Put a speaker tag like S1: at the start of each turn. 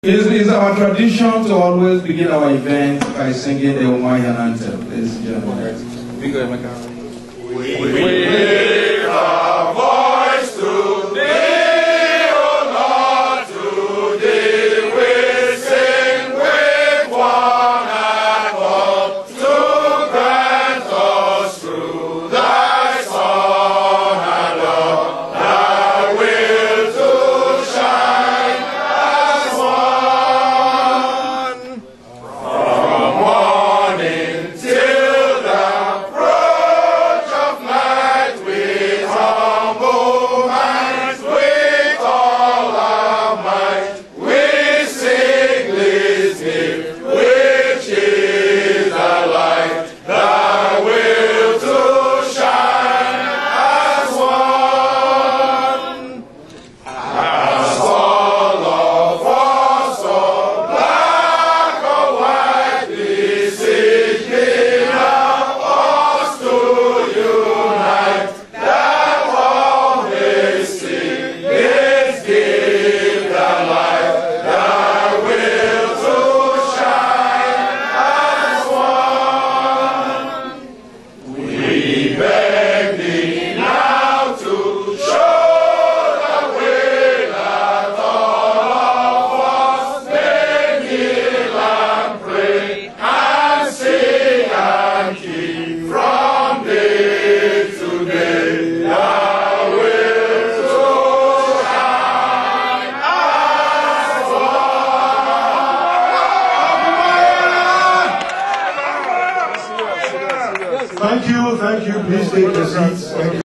S1: It is our tradition to always begin our event by singing the Umuahian anthem, ladies and gentlemen.
S2: Thank you, thank you. Please take your seats.